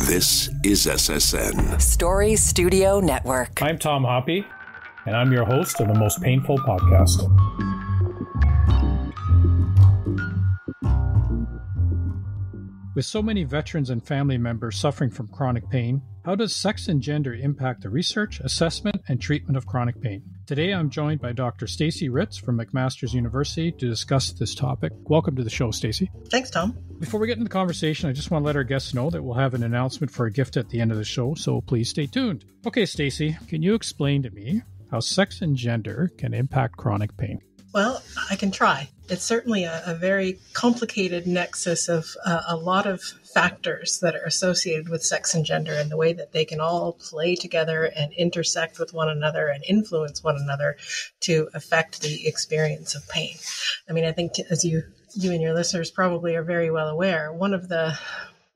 This is SSN. Story Studio Network. I'm Tom Hoppy, and I'm your host of the Most Painful Podcast. With so many veterans and family members suffering from chronic pain, how does sex and gender impact the research, assessment, and treatment of chronic pain? Today I'm joined by Dr. Stacey Ritz from McMaster's University to discuss this topic. Welcome to the show, Stacey. Thanks, Tom. Before we get into the conversation, I just want to let our guests know that we'll have an announcement for a gift at the end of the show, so please stay tuned. Okay, Stacey, can you explain to me how sex and gender can impact chronic pain? Well, I can try. It's certainly a, a very complicated nexus of uh, a lot of factors that are associated with sex and gender and the way that they can all play together and intersect with one another and influence one another to affect the experience of pain. I mean, I think as you you and your listeners probably are very well aware, one of the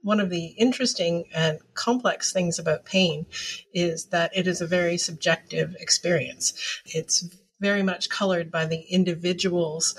one of the interesting and complex things about pain is that it is a very subjective experience. It's very much colored by the individual's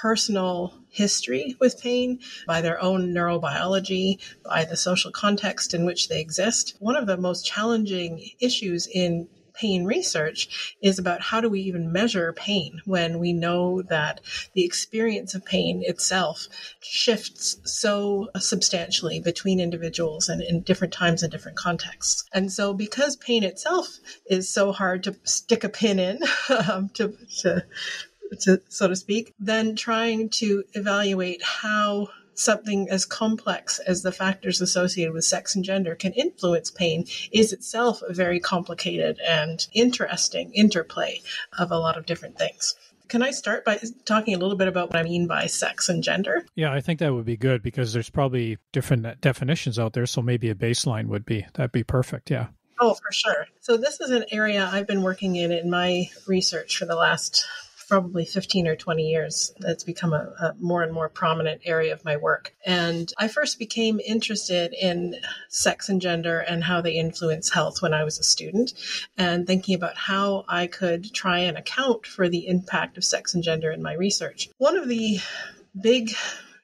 personal history with pain, by their own neurobiology, by the social context in which they exist. One of the most challenging issues in pain research is about how do we even measure pain when we know that the experience of pain itself shifts so substantially between individuals and in different times and different contexts. And so, because pain itself is so hard to stick a pin in, um, to, to to, so to speak, then trying to evaluate how something as complex as the factors associated with sex and gender can influence pain is itself a very complicated and interesting interplay of a lot of different things. Can I start by talking a little bit about what I mean by sex and gender? Yeah, I think that would be good because there's probably different definitions out there. So maybe a baseline would be that'd be perfect. Yeah. Oh, for sure. So this is an area I've been working in in my research for the last probably 15 or 20 years. That's become a, a, more and more prominent area of my work. And I first became interested in sex and gender and how they influence health when I was a student and thinking about how I could try and account for the impact of sex and gender in my research. One of the big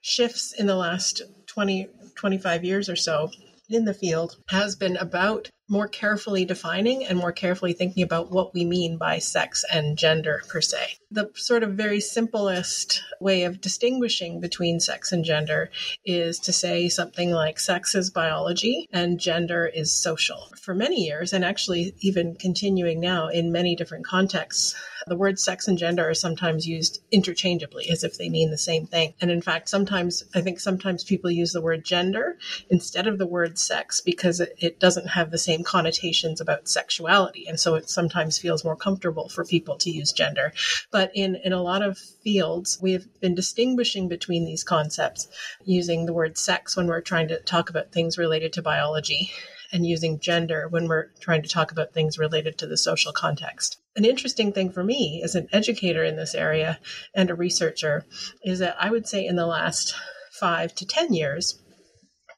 shifts in the last 20, 25 years or so in the field has been about more carefully defining and more carefully thinking about what we mean by sex and gender per se. The sort of very simplest way of distinguishing between sex and gender is to say something like sex is biology and gender is social. For many years, and actually even continuing now in many different contexts, the words sex and gender are sometimes used interchangeably as if they mean the same thing. And in fact, sometimes I think sometimes people use the word gender instead of the word sex because it, it doesn't have the same connotations about sexuality. And so it sometimes feels more comfortable for people to use gender. But in, in a lot of fields, we have been distinguishing between these concepts using the word sex when we're trying to talk about things related to biology and using gender when we're trying to talk about things related to the social context. An interesting thing for me as an educator in this area and a researcher is that I would say in the last five to 10 years,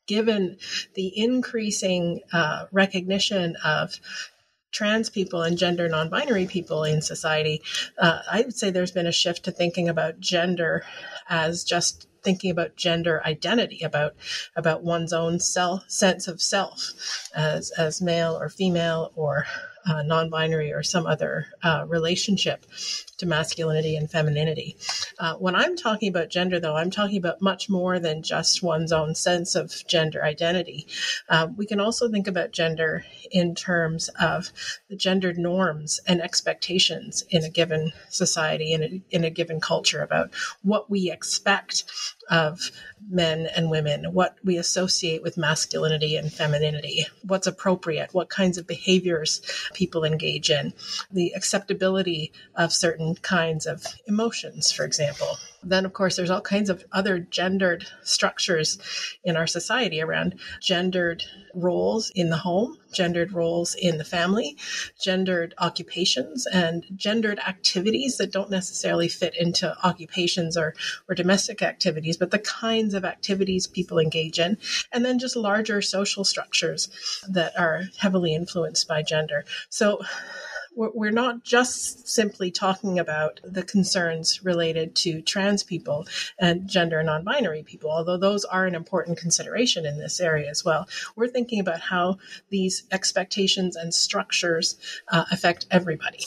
given the increasing uh, recognition of trans people and gender non-binary people in society, uh, I would say there's been a shift to thinking about gender as just thinking about gender identity, about about one's own self sense of self as as male or female or uh, non-binary or some other uh, relationship to masculinity and femininity. Uh, when I'm talking about gender, though, I'm talking about much more than just one's own sense of gender identity. Um, we can also think about gender in terms of the gendered norms and expectations in a given society, in a, in a given culture, about what we expect of men and women, what we associate with masculinity and femininity, what's appropriate, what kinds of behaviors people engage in, the acceptability of certain kinds of emotions, for example. Then, of course, there's all kinds of other gendered structures in our society around gendered roles in the home, gendered roles in the family, gendered occupations, and gendered activities that don't necessarily fit into occupations or, or domestic activities, but the kinds of activities people engage in. And then just larger social structures that are heavily influenced by gender. So, we're not just simply talking about the concerns related to trans people and gender non binary people, although those are an important consideration in this area as well. We're thinking about how these expectations and structures uh, affect everybody.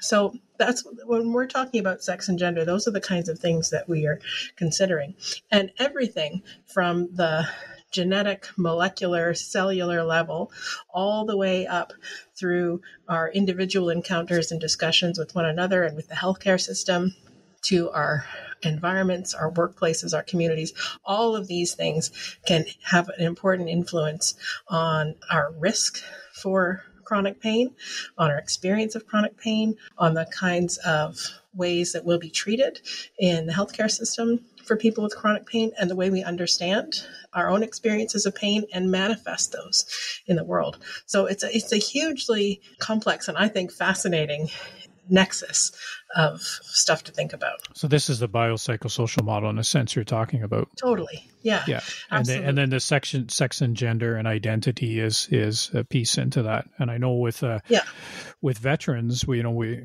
So that's when we're talking about sex and gender, those are the kinds of things that we are considering. And everything from the genetic, molecular, cellular level, all the way up through our individual encounters and discussions with one another and with the healthcare system to our environments, our workplaces, our communities, all of these things can have an important influence on our risk for chronic pain, on our experience of chronic pain, on the kinds of ways that we'll be treated in the healthcare system for people with chronic pain, and the way we understand our own experiences of pain and manifest those in the world. So it's a, it's a hugely complex and I think fascinating nexus of stuff to think about. So this is the biopsychosocial model in a sense you're talking about. Totally. Yeah. Yeah. And then, and then the section sex and gender and identity is is a piece into that. And I know with uh yeah. with veterans, we you know we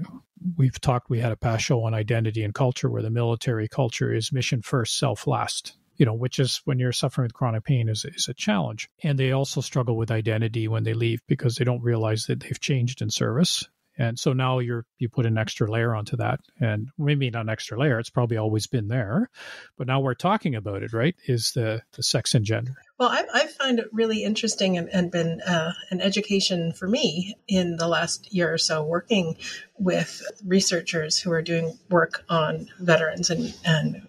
we've talked we had a past show on identity and culture where the military culture is mission first, self last you know, which is when you're suffering with chronic pain is, is a challenge. And they also struggle with identity when they leave because they don't realize that they've changed in service and so now you're you put an extra layer onto that, and maybe not an extra layer. It's probably always been there, but now we're talking about it. Right? Is the the sex and gender? Well, I, find it really interesting and, and been uh, an education for me in the last year or so, working with researchers who are doing work on veterans and, and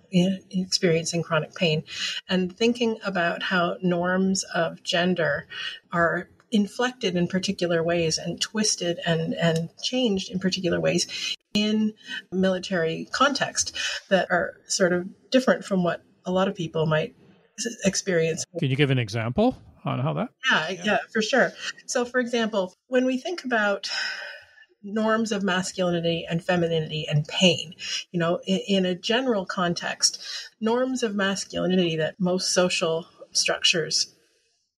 experiencing chronic pain, and thinking about how norms of gender are inflected in particular ways and twisted and, and changed in particular ways in military context that are sort of different from what a lot of people might experience. Can you give an example on how that? Yeah, yeah, yeah, for sure. So, for example, when we think about norms of masculinity and femininity and pain, you know, in, in a general context, norms of masculinity that most social structures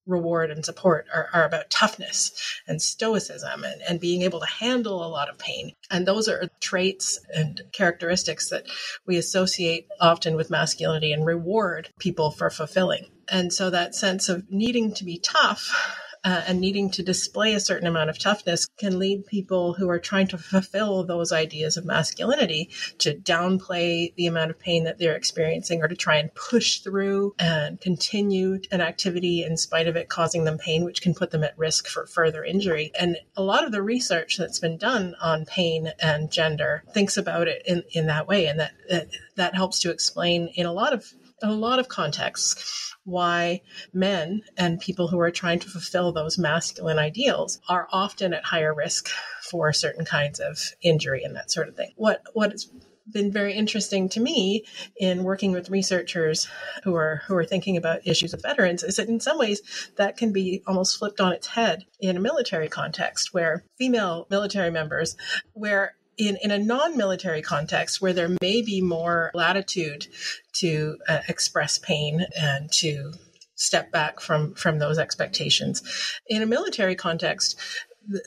reward and support are, are about toughness and stoicism and, and being able to handle a lot of pain. And those are traits and characteristics that we associate often with masculinity and reward people for fulfilling. And so that sense of needing to be tough uh, and needing to display a certain amount of toughness can lead people who are trying to fulfill those ideas of masculinity to downplay the amount of pain that they're experiencing or to try and push through and continue an activity in spite of it causing them pain, which can put them at risk for further injury. And a lot of the research that's been done on pain and gender thinks about it in, in that way. And that, that, that helps to explain in a lot of in a lot of contexts why men and people who are trying to fulfill those masculine ideals are often at higher risk for certain kinds of injury and that sort of thing. What what has been very interesting to me in working with researchers who are who are thinking about issues with veterans is that in some ways that can be almost flipped on its head in a military context where female military members where in, in a non-military context where there may be more latitude to uh, express pain and to step back from from those expectations in a military context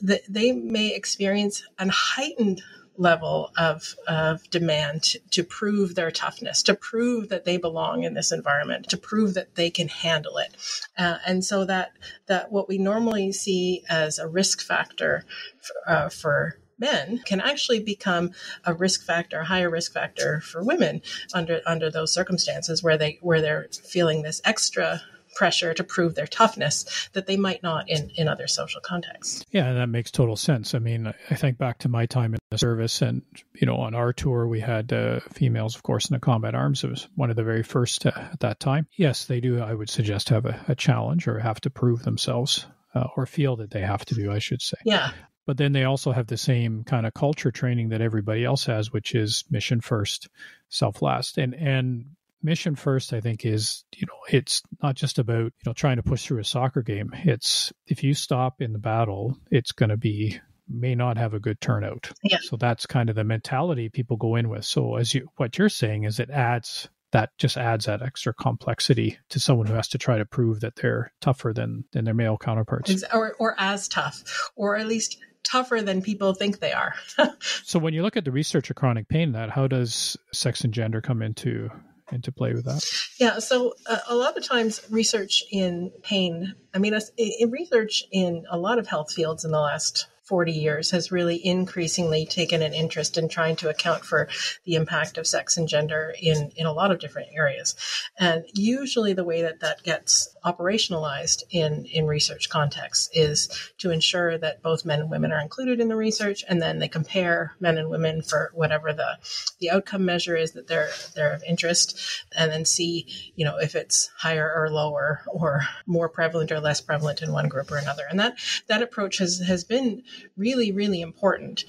th- they may experience a heightened level of, of demand to, prove their toughness, to prove that they belong in this environment, to prove that they can handle it. Uh, and so that, that what we normally see as a risk factor for, uh, for men can actually become a risk factor, a higher risk factor for women under under those circumstances where they where they're feeling this extra pressure to prove their toughness that they might not in, in other social contexts. Yeah, and that makes total sense. I mean, I think back to my time in the service, and you know, on our tour, we had uh, females, of course, in the combat arms. It was one of the very first uh, at that time. Yes, they do. I would suggest have a, a challenge or have to prove themselves. Uh, or feel that they have to do, I should say. Yeah. But then they also have the same kind of culture training that everybody else has, which is mission first, self last. And and mission first, I think, is you know it's not just about you know trying to push through a soccer game. It's if you stop in the battle, it's going to be may not have a good turnout. Yeah. So that's kind of the mentality people go in with. So as you what you're saying is it adds that just adds that extra complexity to someone who has to try to prove that they're tougher than than their male counterparts or or as tough or at least tougher than people think they are. so when you look at the research of chronic pain, that how does sex and gender come into into play with that? Yeah, so uh, a lot of times research in pain, I mean, in research in a lot of health fields in the last 40 years has really increasingly taken an interest in trying to account for the impact of sex and gender in, in a lot of different areas. And usually the way that that gets operationalized in, in research contexts is to ensure that both men and women are included in the research and then they compare men and women for whatever the, the outcome measure is that they're, they're of interest and then see, you know, if it's higher or lower or more prevalent or less prevalent in one group or another. And that, that approach has, has been really, really important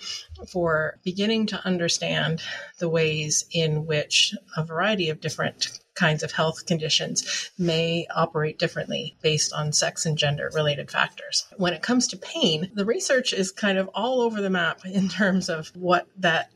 for beginning to understand the ways in which a variety of different kinds of health conditions may operate differently based on sex and gender related factors. When it comes to pain, the research is kind of all over the map in terms of what that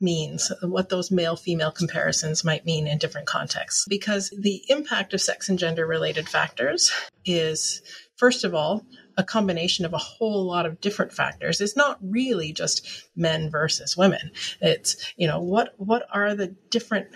means, what those male female comparisons might mean in different contexts. Because the impact of sex and gender related factors is, first of all, a combination of a whole lot of different factors. It's not really just men versus women. It's, you know, what what are the different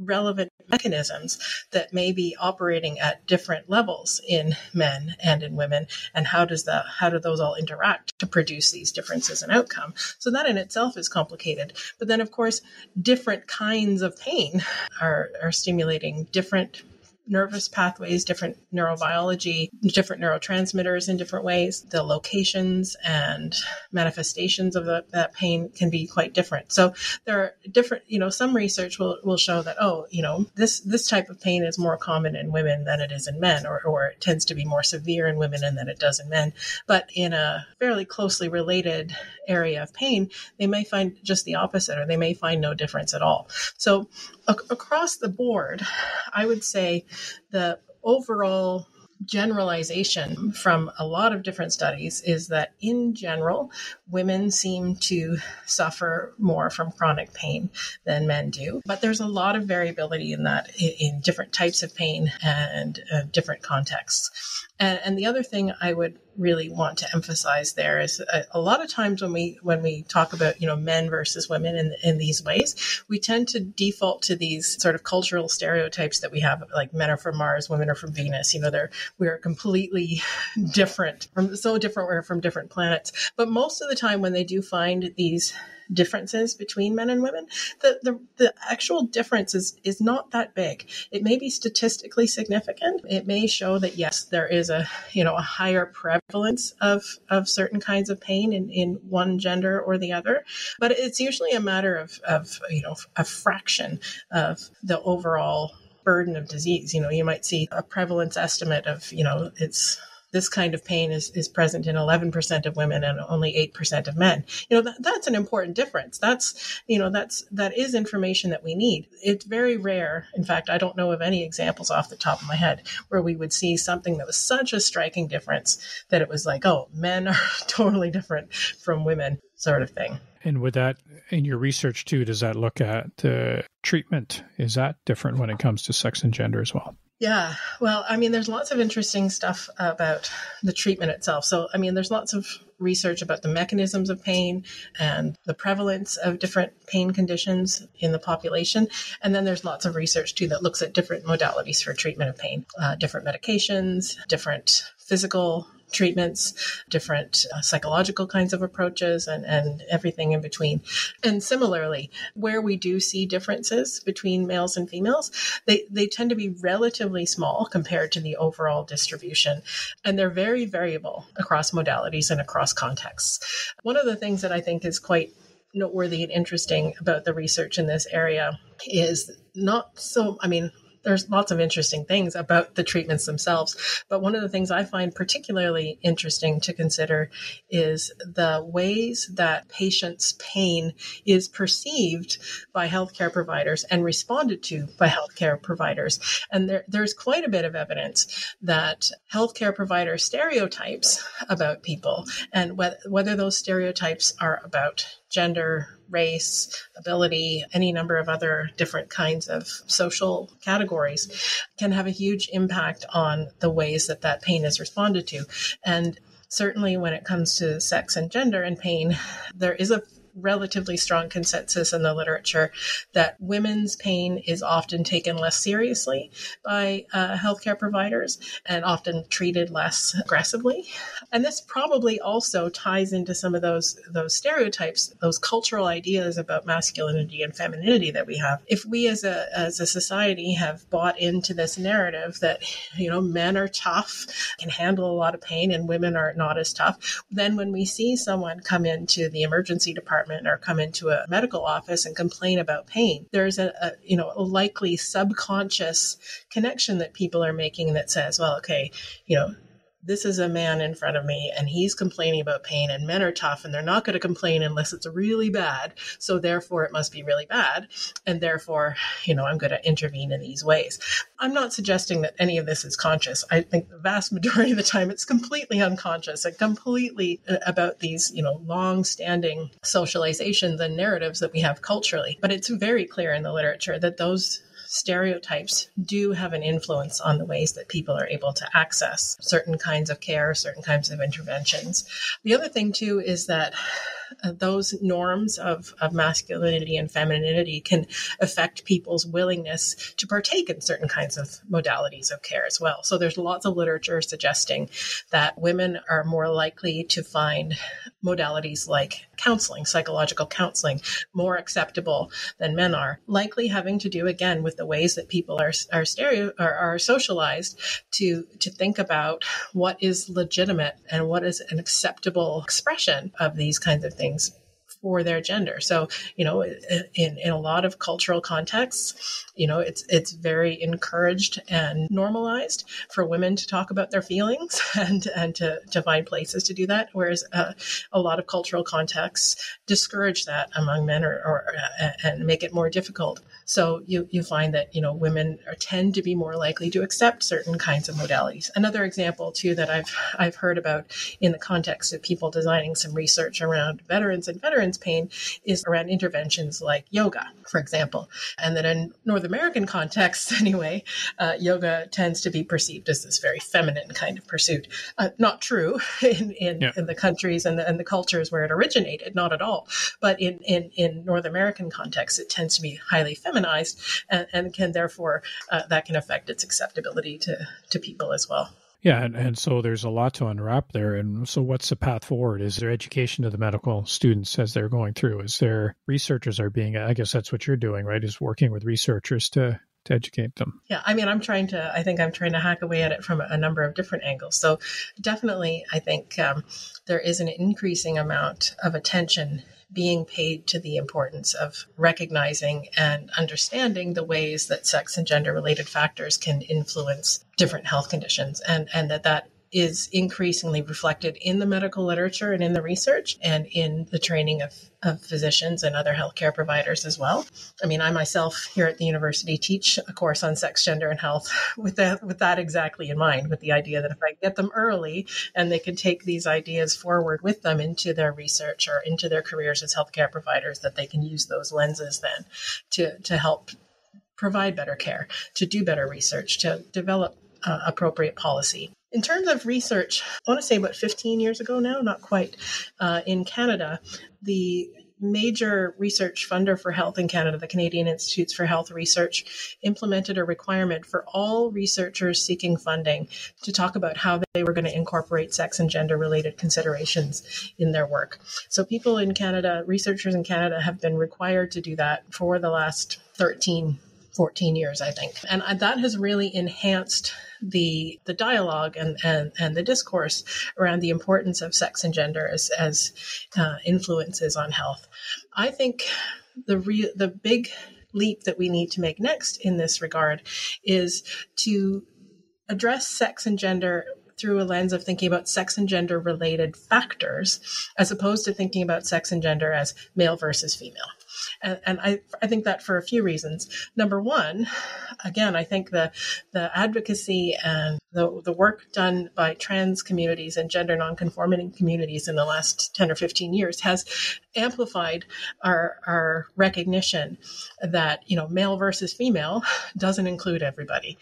relevant mechanisms that may be operating at different levels in men and in women and how does that how do those all interact to produce these differences in outcome so that in itself is complicated but then of course different kinds of pain are are stimulating different nervous pathways, different neurobiology, different neurotransmitters in different ways. The locations and manifestations of the, that pain can be quite different. So there are different, you know, some research will, will show that, oh, you know, this, this type of pain is more common in women than it is in men, or, or it tends to be more severe in women and than it does in men. But in a fairly closely related area of pain, they may find just the opposite, or they may find no difference at all. So across the board, I would say the overall generalization from a lot of different studies is that in general, women seem to suffer more from chronic pain than men do. But there's a lot of variability in that in, different types of pain and uh, different contexts. And, and the other thing I would really want to emphasize there is a, a, lot of times when we when we talk about you know men versus women in in these ways, we tend to default to these sort of cultural stereotypes that we have, like men are from Mars, women are from Venus. You know, they're we are completely different from so different. We're from different planets. But most of the time, when they do find these differences between men and women, the, the, the actual difference is, is not that big. It may be statistically significant. It may show that yes, there is a, you know, a higher prevalence of, of certain kinds of pain in, in one gender or the other. But it's usually a matter of, of, you know, a fraction of the overall burden of disease. You know, you might see a prevalence estimate of, you know, it's this kind of pain is, is present in 11% of women and only 8% of men. You know, that, that's an important difference. That's, you know, that's, that is information that we need. It's very rare. In fact, I don't know of any examples off the top of my head where we would see something that was such a striking difference that it was like, oh, men are totally different from women sort of thing. And with that, in your research too, does that look at uh, treatment? Is that different when it comes to sex and gender as well? Yeah, well, I mean, there's lots of interesting stuff about the treatment itself. So, I mean, there's lots of research about the mechanisms of pain and the prevalence of different pain conditions in the population. And then there's lots of research too that looks at different modalities for treatment of pain, uh, different medications, different physical treatments, different uh, psychological kinds of approaches, and, and everything in between. And similarly, where we do see differences between males and females, they, they tend to be relatively small compared to the overall distribution. And they're very variable across modalities and across contexts. One of the things that I think is quite noteworthy and interesting about the research in this area is not so, I mean, there's lots of interesting things about the treatments themselves. But one of the things I find particularly interesting to consider is the ways that patients' pain is perceived by healthcare providers and responded to by healthcare providers. And there, there's quite a bit of evidence that healthcare provider stereotypes about people and whether, whether those stereotypes are about gender, race, ability, any number of other different kinds of social categories can have a huge impact on the ways that that pain is responded to. And certainly when it comes to sex and gender and pain, there is a relatively strong consensus in the literature that women's pain is often taken less seriously by uh, healthcare providers and often treated less aggressively. And this probably also ties into some of those those stereotypes, those cultural ideas about masculinity and femininity that we have. If we as a as a society have bought into this narrative that you know men are tough, can handle a lot of pain, and women are not as tough, then when we see someone come into the emergency department department or come into a medical office and complain about pain, there's a, a you know a likely subconscious connection that people are making that says, well, okay, you know this is a man in front of me and he's complaining about pain and men are tough and they're not going to complain unless it's really bad. So therefore it must be really bad and therefore you know i'm going to intervene in these ways. I'm not suggesting that any of this is conscious. I think the vast majority of the time it's completely unconscious and completely uh, about these you know long standing socializations and narratives that we have culturally. But it's very clear in the literature that those stereotypes do have an influence on the ways that people are able to access certain kinds of care, certain kinds of interventions. The other thing, too, is that those norms of, of masculinity and femininity can affect people's willingness to partake in certain kinds of modalities of care as well. So there's lots of literature suggesting that women are more likely to find modalities like counseling, psychological counseling, more acceptable than men are, likely having to do again with the ways that people are are stereo are, are socialized to to think about what is legitimate and what is an acceptable expression of these kinds of things for their gender. So, you know, in, in a lot of cultural contexts, you know, it's it's very encouraged and normalized for women to talk about their feelings and and to, to find places to do that. Whereas uh, a lot of cultural contexts discourage that among men or, or uh, and make it more difficult. So you you find that you know women are, tend to be more likely to accept certain kinds of modalities. Another example too that I've I've heard about in the context of people designing some research around veterans and veterans pain is around interventions like yoga, for example. And that in North American contexts, anyway, uh, yoga tends to be perceived as this very feminine kind of pursuit. Uh, not true in, in, yeah. in, the countries and the, and the cultures where it originated, not at all. But in, in, in North American contexts, it tends to be highly feminized and, and can therefore, uh, that can affect its acceptability to, to people as well. Yeah, and, and so there's a lot to unwrap there. And so, what's the path forward? Is there education to the medical students as they're going through? Is there researchers are being? I guess that's what you're doing, right? Is working with researchers to to educate them. Yeah, I mean, I'm trying to. I think I'm trying to hack away at it from a, number of different angles. So, definitely, I think um, there is an increasing amount of attention being paid to the importance of recognizing and understanding the ways that sex and gender related factors can influence different health conditions and, and that that is increasingly reflected in the medical literature and in the research and in the training of, of physicians and other healthcare providers as well. I mean, I myself here at the university teach a course on sex, gender, and health with that, with that exactly in mind, with the idea that if I get them early and they can take these ideas forward with them into their research or into their careers as healthcare providers, that they can use those lenses then to, to help provide better care, to do better research, to develop uh, appropriate policy. In terms of research, I want to say about 15 years ago now, not quite, uh, in Canada, the major research funder for health in Canada, the Canadian Institutes for Health Research, implemented a requirement for all researchers seeking funding to talk about how they were going to incorporate sex and gender related considerations in their work. So, people in Canada, researchers in Canada, have been required to do that for the last 13 14 years, I think. And that has really enhanced the the dialogue and, and, and the discourse around the importance of sex and gender as, as uh, influences on health. I think the re- the big leap that we need to make next in this regard is to address sex and gender through a lens of thinking about sex and gender related factors as opposed to thinking about sex and gender as male versus female. And, and I, I think that for a few reasons. Number one, again, I think the, the advocacy and the, the work done by trans communities and gender nonconforming communities in the last 10 or 15 years has amplified our, our recognition that, you know, male versus female doesn't include everybody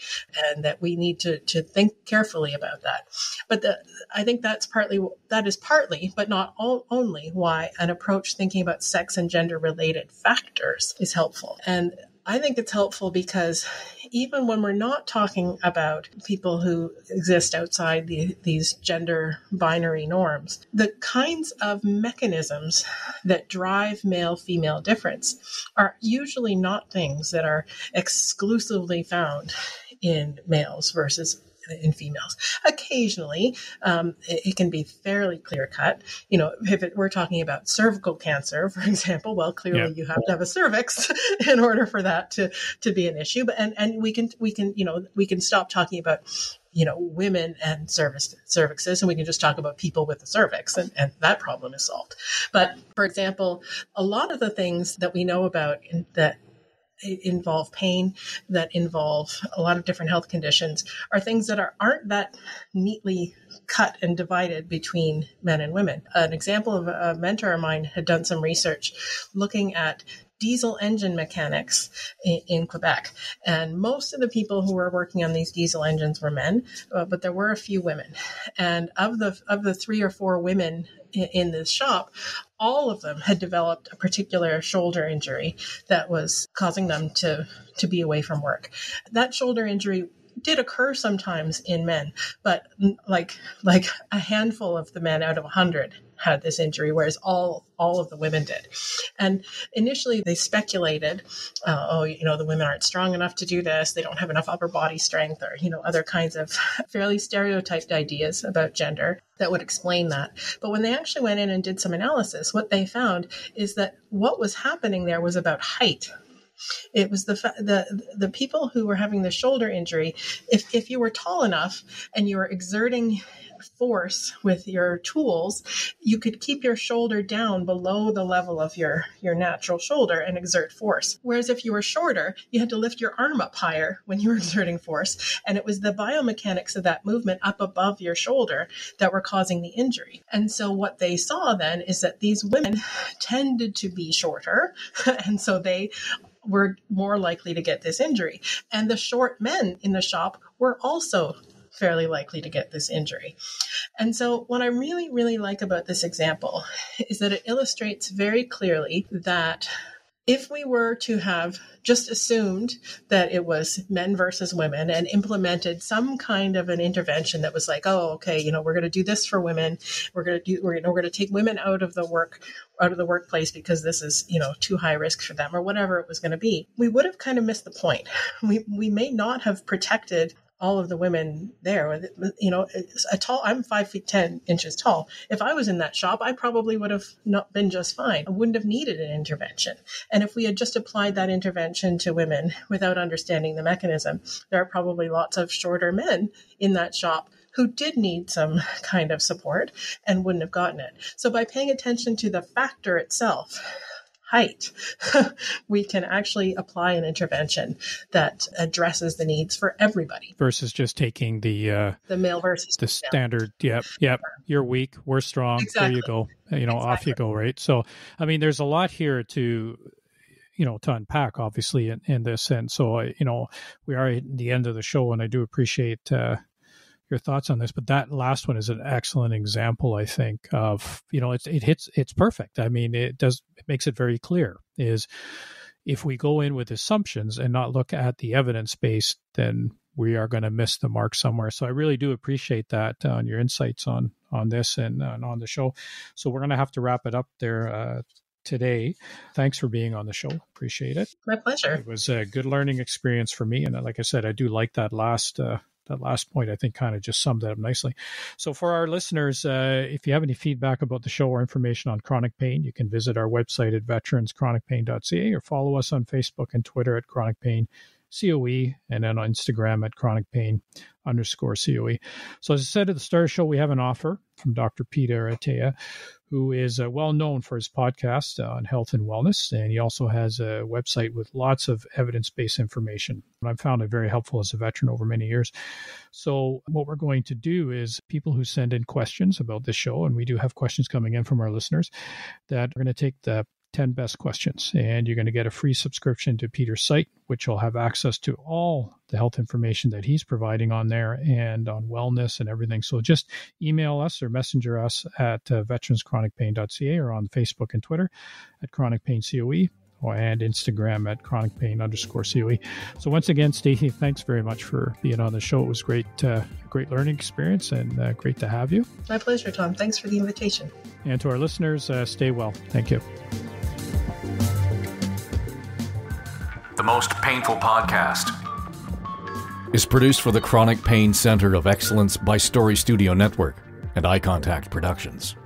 and that we need to, to think carefully about that. But the, I think that's partly, that is partly, but not all, only why an approach thinking about sex and gender related factors is helpful. And I think it's helpful because even when we're not talking about people who exist outside the, these gender binary norms, the kinds of mechanisms that drive male female difference are usually not things that are exclusively found in males versus in females. Occasionally, um, it, it, can be fairly clear cut. You know, if it, we're talking about cervical cancer, for example, well, clearly yeah. you have to have a cervix in order for that to to be an issue. But and and we can we can you know we can stop talking about you know women and cervix, cervixes and we can just talk about people with a cervix and, and that problem is solved but for example a lot of the things that we know about in, that involve pain, that involve a lot of different health conditions, are things that are aren't that neatly cut and divided between men and women. An example of a mentor of mine had done some research looking at diesel engine mechanics in, in, Quebec. And most of the people who were working on these diesel engines were men, uh, but there were a few women. And of the of the three or four women in, in this shop, all of them had developed a particular shoulder injury that was causing them to to be away from work. That shoulder injury did occur sometimes in men, but like like a handful of the men out of a hundred had this injury, whereas all all of the women did. And initially, they speculated, uh, oh, you know, the women aren't strong enough to do this. They don't have enough upper body strength, or you know, other kinds of fairly stereotyped ideas about gender that would explain that. But when they actually went in and did some analysis, what they found is that what was happening there was about height it was the the the people who were having the shoulder injury. If if you were tall enough and you were exerting force with your tools, you could keep your shoulder down below the level of your, your natural shoulder and exert force. Whereas if you were shorter, you had to lift your arm up higher when you were exerting force. And it was the biomechanics of that movement up above your shoulder that were causing the injury. And so what they saw then is that these women tended to be shorter. and so they were more likely to get this injury. And the short men in the shop were also fairly likely to get this injury. And so, what I really, really like about this example is that it illustrates very clearly that if we were to have just assumed that it was men versus women and implemented some kind of an intervention that was like, oh, okay, you know, we're going to do this for women, we're going to do, we're, you know, we're going to take women out of the work, out of the workplace because this is, you know, too high risk for them or whatever it was going to be, we would have kind of missed the point. We we may not have protected all of the women there. You know, a tall. I'm five feet ten inches tall. If I was in that shop, I probably would have not been just fine. I wouldn't have needed an intervention. And if we had just applied that intervention to women without understanding the mechanism, there are probably lots of shorter men in that shop who did need some kind of support and wouldn't have gotten it. So by paying attention to the factor itself, height, we can actually apply an intervention that addresses the needs for everybody versus just taking the uh, the male versus the standard. Yep, yep. You're weak, we're strong. Exactly. There you go. You know, exactly. off you go. Right. So, I mean, there's a lot here to you know to unpack obviously in, in this and so you know we are at the end of the show and i do appreciate uh, your thoughts on this, but that last one is an excellent example, I think, of you know, it's it hits it's perfect. I mean, it does it makes it very clear is if we go in with assumptions and not look at the evidence base, then we are going to miss the mark somewhere. So I really do appreciate that uh, on your insights on on this and, uh, and on the show. So we're going to have to wrap it up there. Uh, today. Thanks for being on the show. Appreciate it. My pleasure. It was a good learning experience for me. And like I said, I do like that last uh, that last point, I think, kind of just summed that up nicely. So, for our listeners, uh, if you have any feedback about the show or information on chronic pain, you can visit our website at veteranschronicpain.ca or follow us on Facebook and Twitter at Chronic Pain COE, and then on Instagram at chronic pain underscore COE. So, as I said at the start of the show, we have an offer from Dr. Peter Attia, who is uh, well known for his podcast on health and wellness. And he also has a website with lots of evidence based information. And I've found it very helpful as a veteran over many years. So, what we're going to do is people who send in questions about this show, and we do have questions coming in from our listeners, that are going to take the 10 best questions. And you're going to get a free subscription to Peter's site, which will have access to all the health information that he's providing on there and on wellness and everything. So just email us or messenger us at uh, veteranschronicpain.ca or on Facebook and Twitter at Chronic Pain COE and Instagram at chronic pain underscore COE. So once again, Stacey, thanks very much for being on the show. It was great, uh, great learning experience and uh, great to have you. My pleasure, Tom. Thanks for the invitation. And to our listeners, uh, stay well. Thank you. The Most Painful Podcast is produced for the Chronic Pain Center of Excellence by Story Studio Network and Eye Contact Productions.